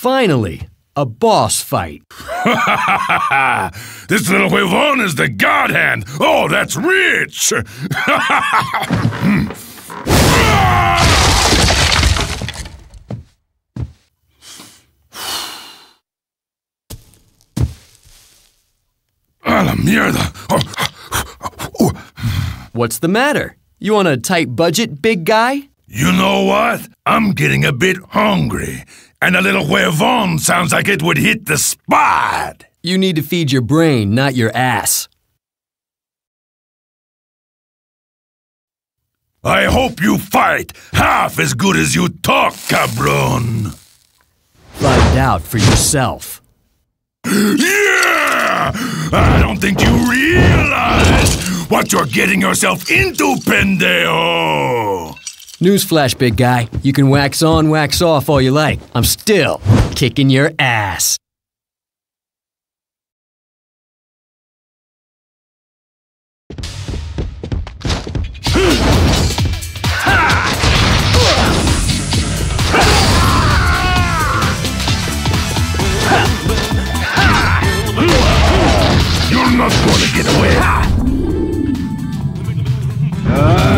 Finally, a boss fight. this little Huevon is the god hand. Oh, that's rich. Mierda. Oh. What's the matter? You on a tight budget, big guy? You know what? I'm getting a bit hungry, and a little huevon sounds like it would hit the spot. You need to feed your brain, not your ass. I hope you fight half as good as you talk, cabron. Find out for yourself. Yeah! I don't think you realize what you're getting yourself into, pendejo! Newsflash, big guy. You can wax on, wax off all you like. I'm still kicking your ass. You're not gonna get away! Time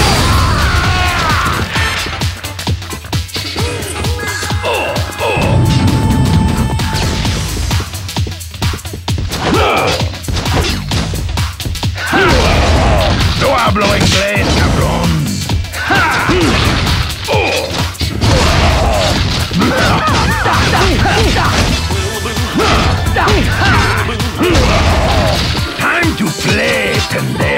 Hablo inglés, cabrón. Time to play, pendejo.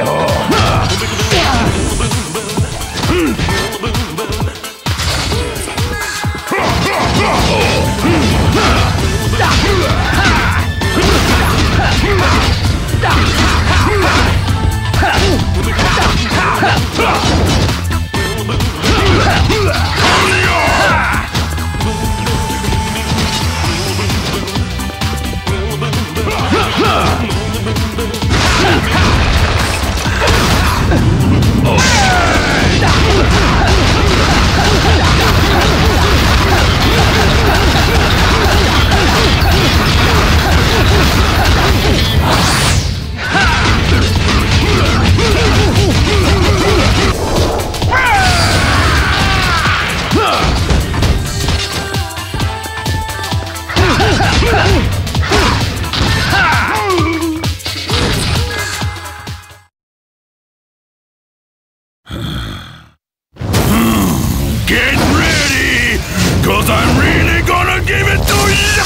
Cause I'm really gonna give it to you!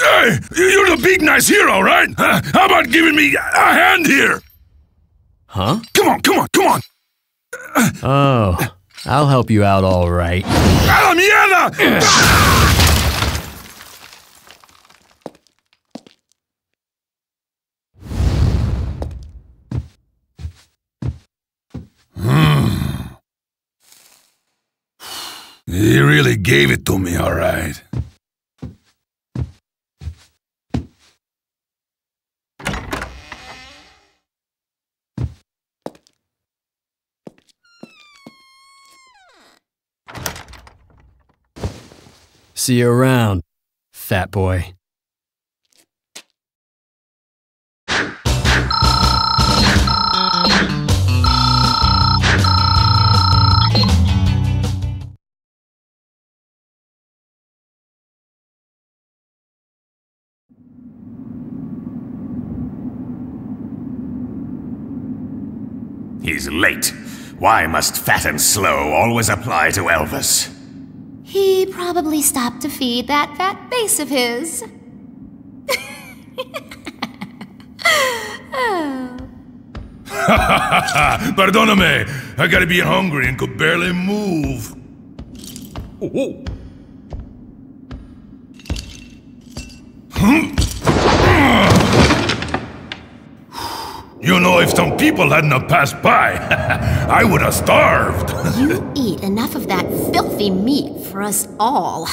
Hey, you're the big nice hero, right? Huh? How about giving me a hand here? Huh? Come on, come on, come on! Oh, I'll help you out all right. ¡A la mierda! Hmm. He really gave it to me, all right. See you around, fat boy. He's late. Why must fat and slow always apply to Elvis? He probably stopped to feed that fat face of his. Perdóname, I gotta be hungry and could barely move. Oh, oh. Hmm. You know, if some people hadn't have passed by, I would have starved. you eat enough of that filthy meat for us all.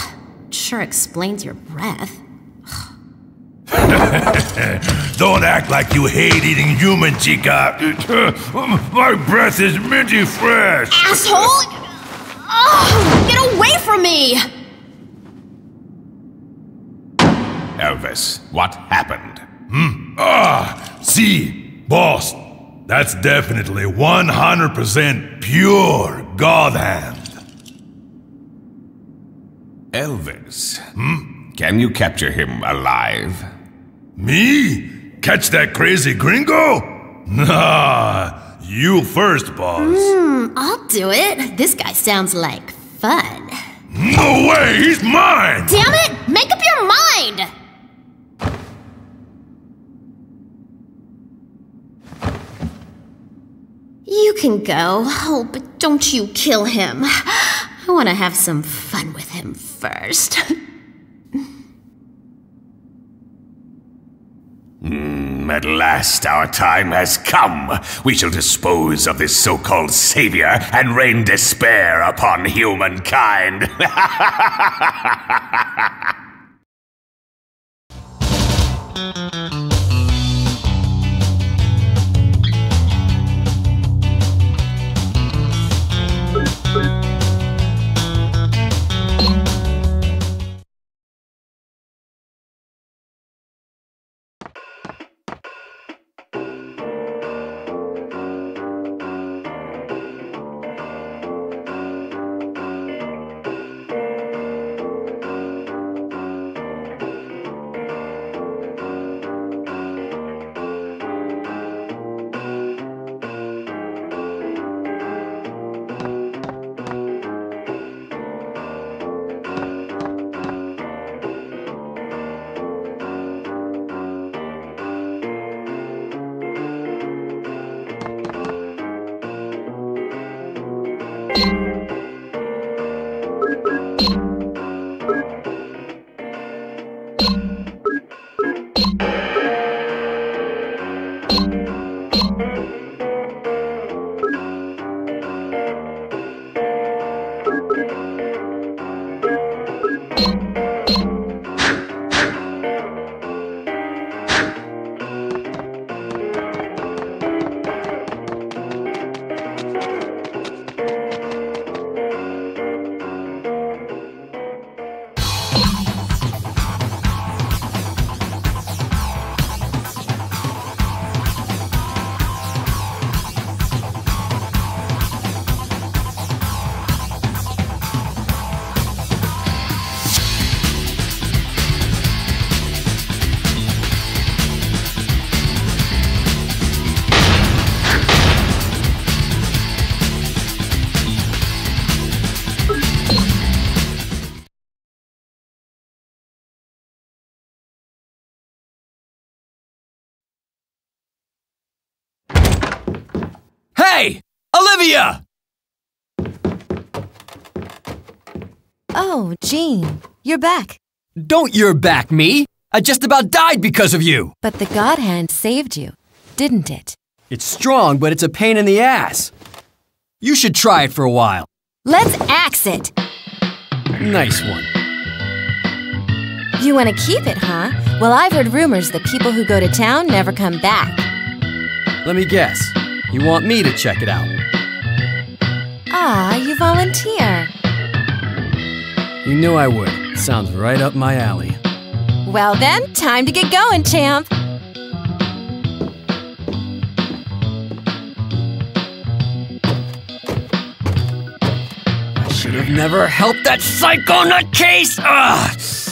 Sure explains your breath. Don't act like you hate eating human, chica. My breath is minty fresh. Asshole! Oh, get away from me! Elvis, what happened? Hmm? Ah, see, boss, that's definitely 100% pure God hand. Elvis, hmm? Can you capture him alive? Me? Catch that crazy gringo? Nah, you first, boss. Hmm, I'll do it. This guy sounds like fun. No way, he's mine! Damn it! Make up your mind! You can go. Oh, but don't you kill him. I want to have some fun with him first. Mm, at last our time has come. We shall dispose of this so-called savior and rain despair upon humankind. Olivia! Oh, Gene, you're back. Don't you're back me! I just about died because of you! But the God Hand saved you, didn't it? It's strong, but it's a pain in the ass. You should try it for a while. Let's axe it! Nice one. You want to keep it, huh? Well, I've heard rumors that people who go to town never come back. Let me guess. You want me to check it out? Ah, you volunteer. You knew I would. Sounds right up my alley. Well then, time to get going, champ. I should have never helped that psycho nutcase! Ugh!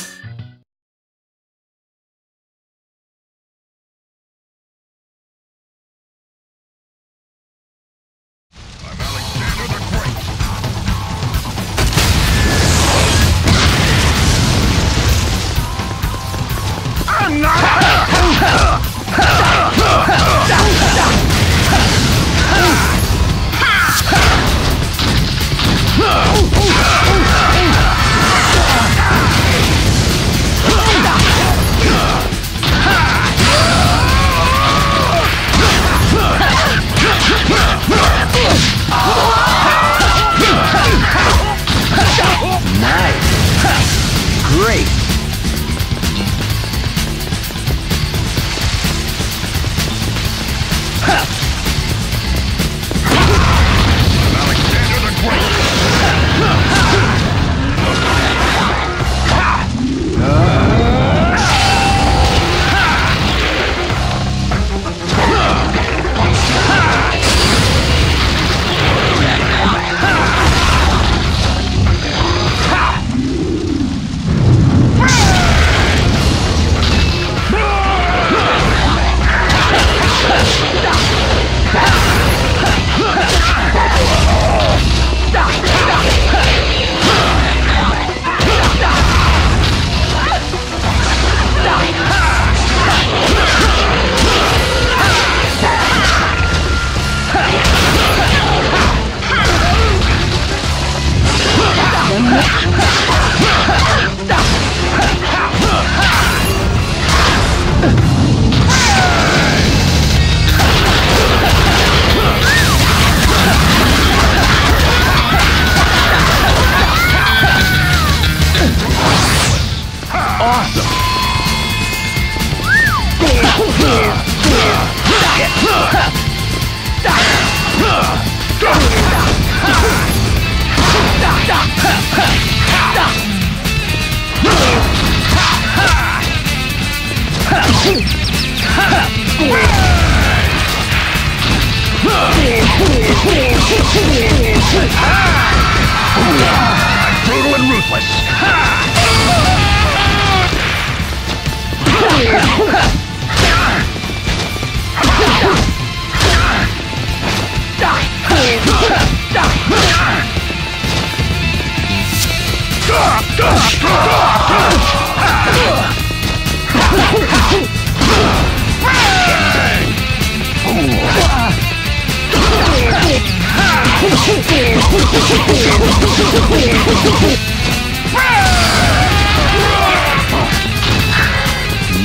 Brutal and ruthless.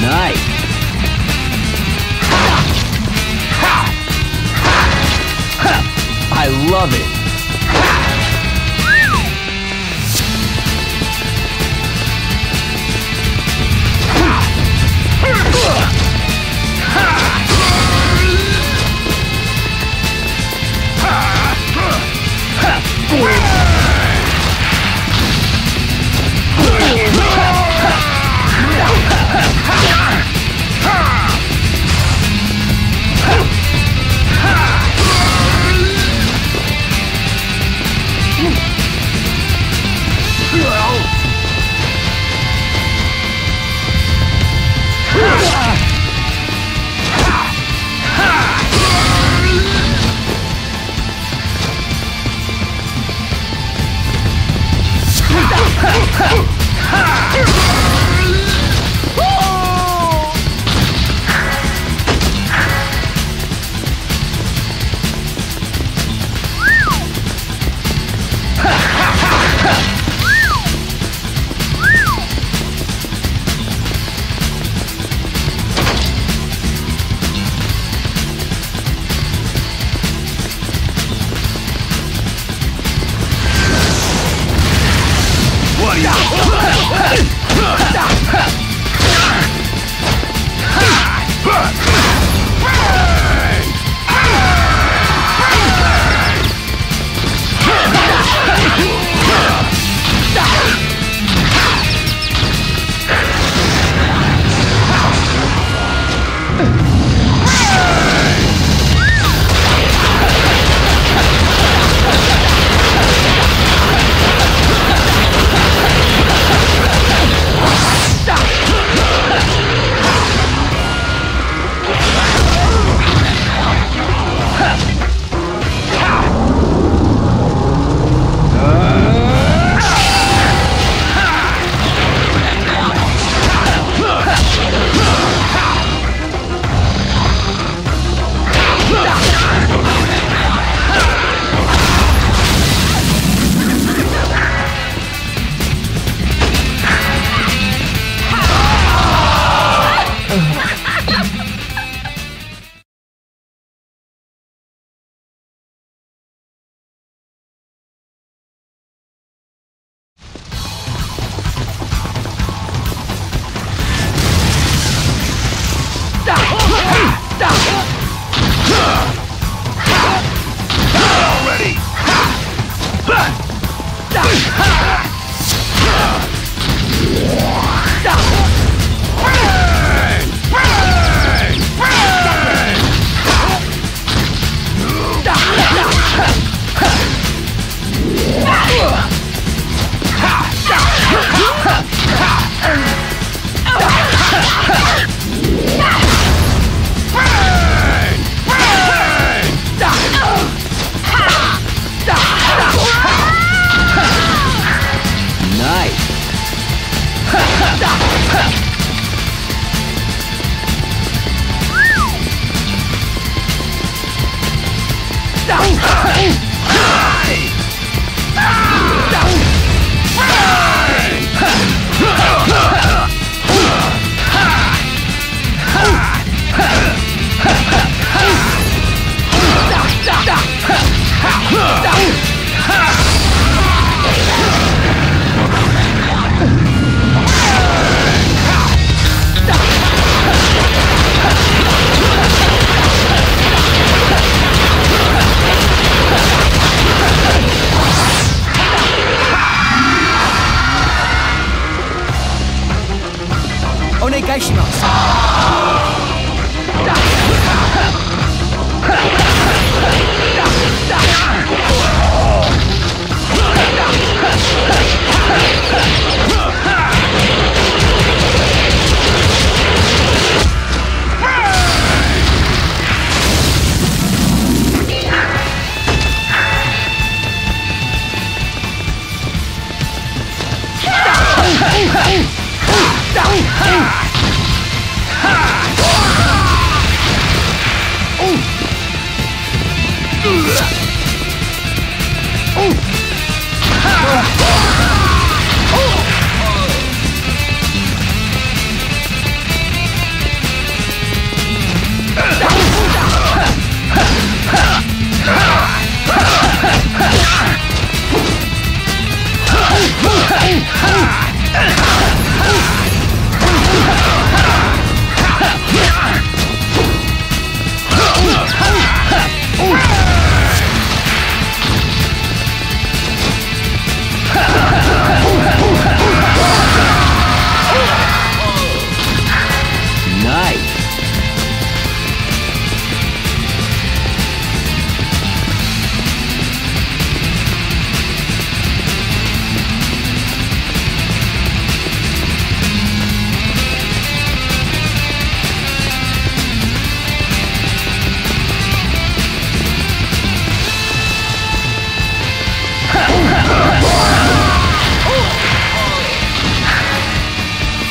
Nice. I love it.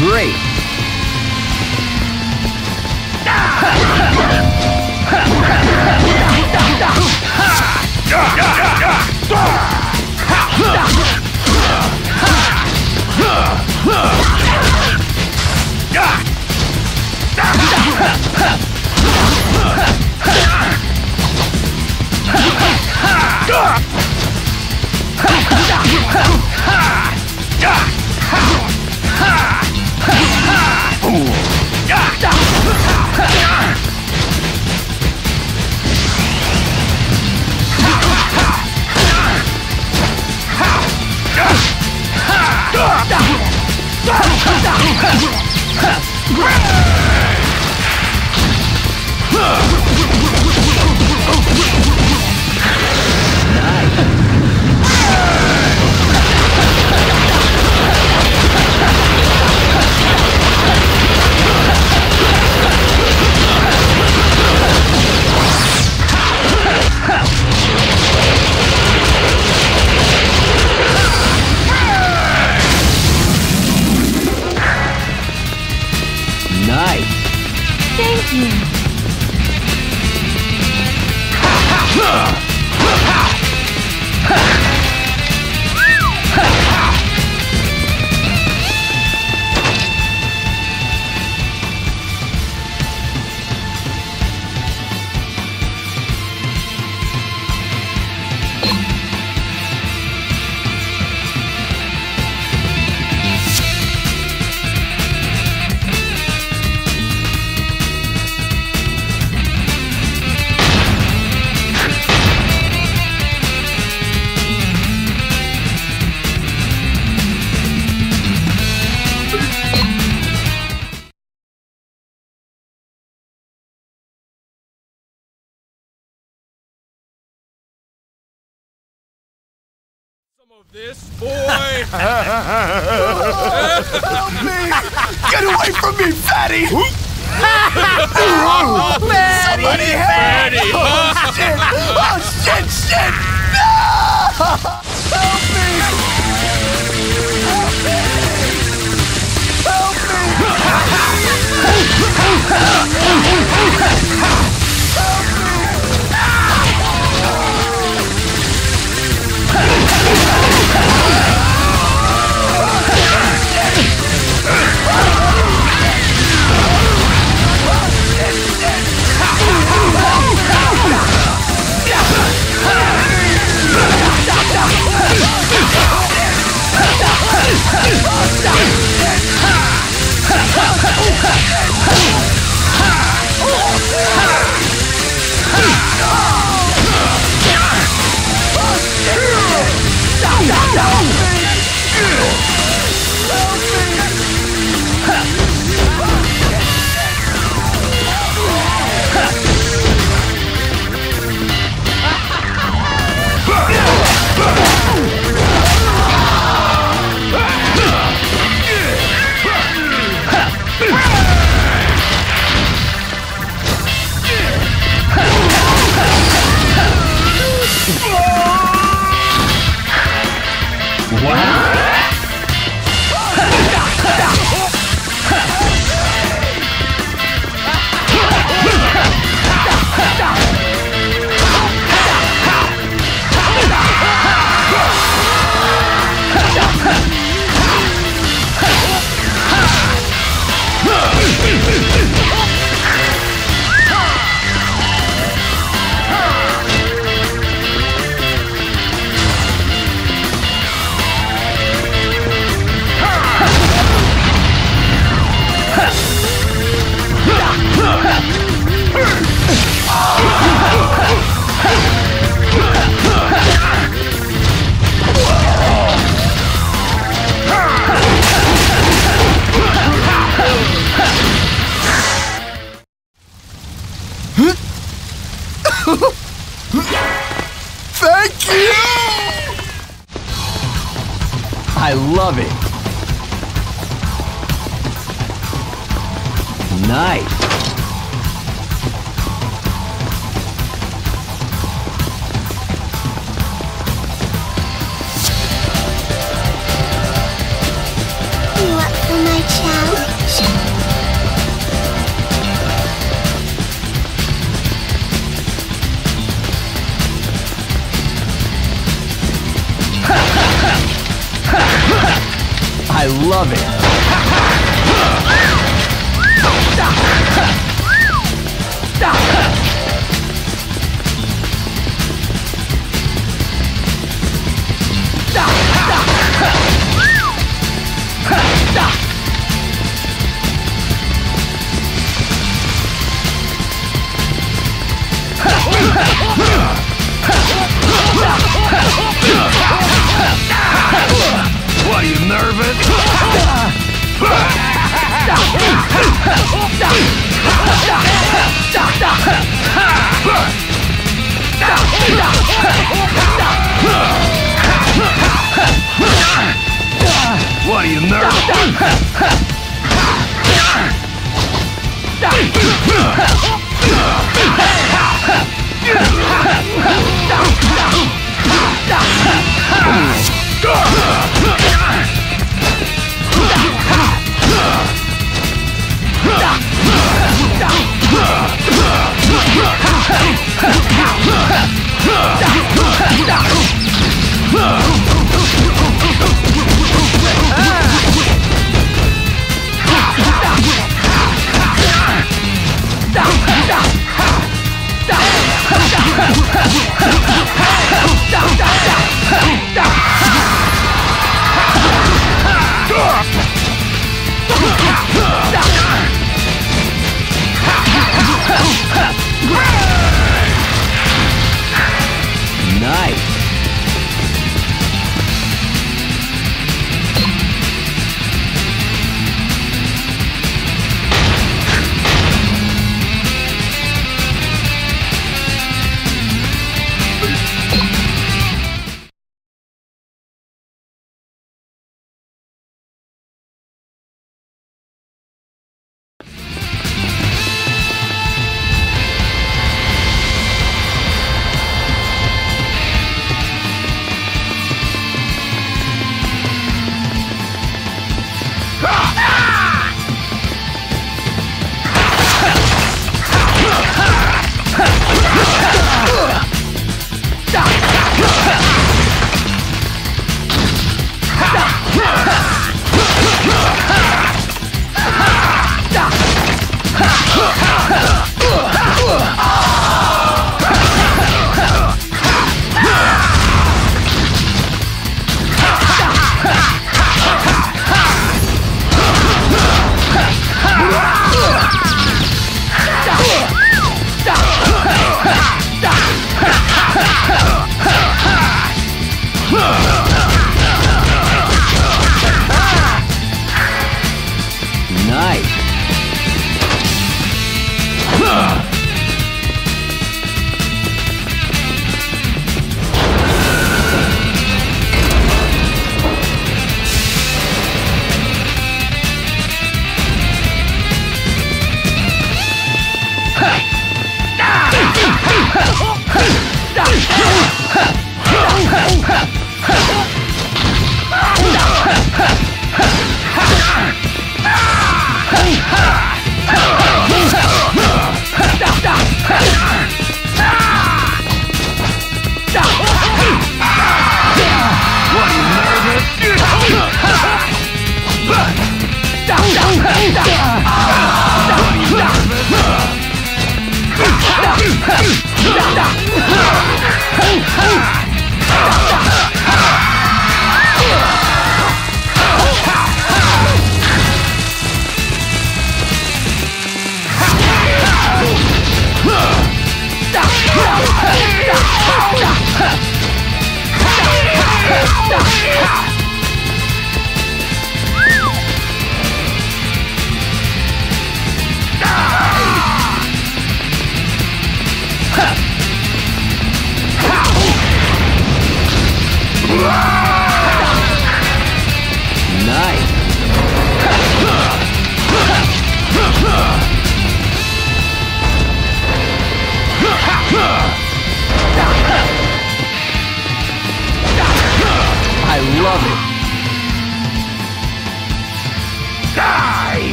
great. 快走。Get away from me, fatty! Oh, somebody help! Oh, shit! Oh, shit, shit! No! Help me! Help me! Help me! Thank What are you nervous?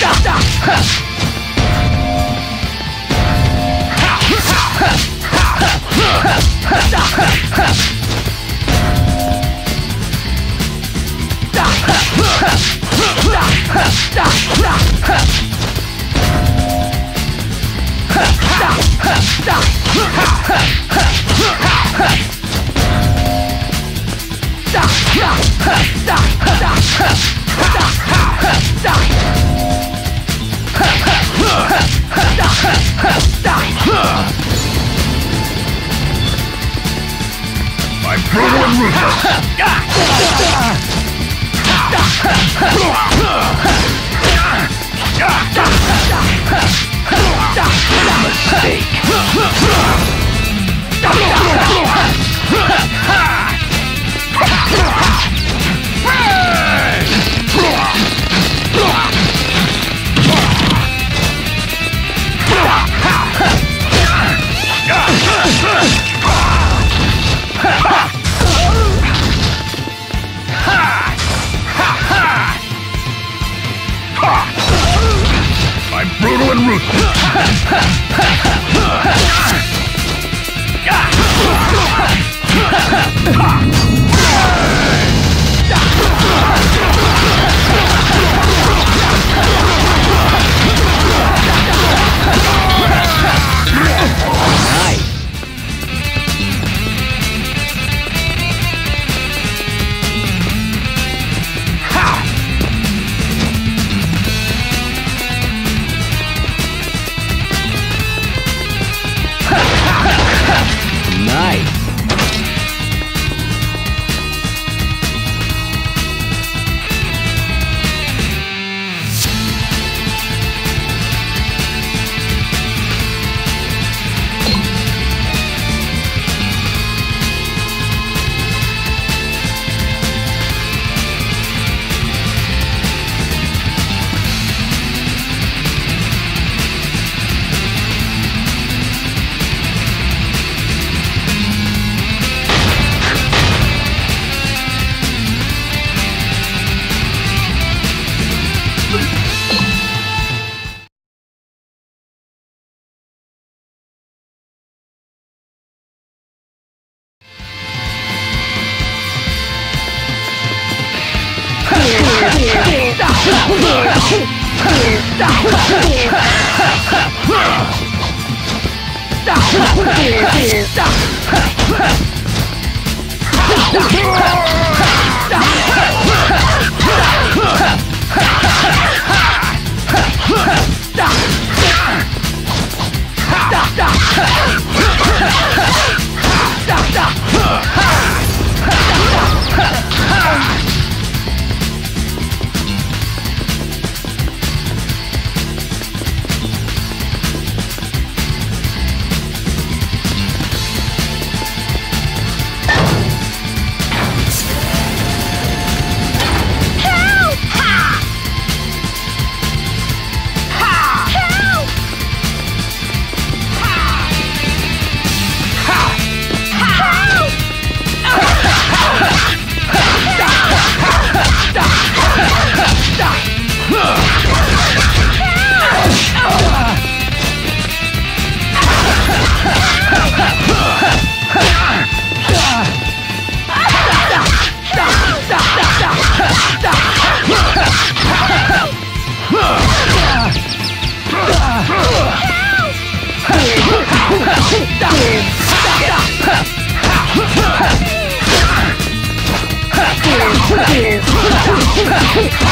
Ha! I'm brutal brutal and ruthless. Help!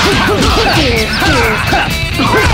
Here, here, here.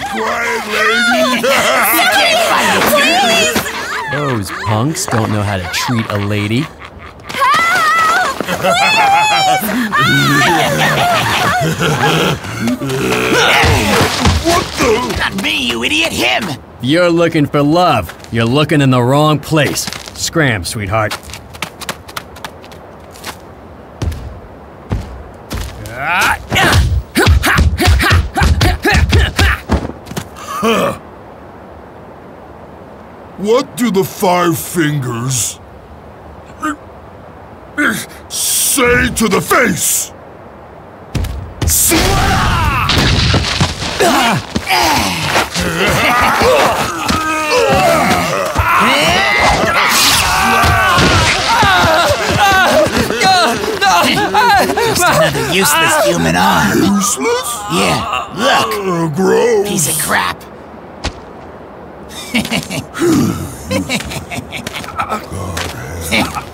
Quiet, lady! Those punks don't know how to treat a lady. Not me, you idiot! Him! You're looking for love, you're looking in the wrong place. Scram, sweetheart. What do the five fingers say to the face? Just another useless human arm. Useless? Yeah, look! Uh, gross. Piece of crap. God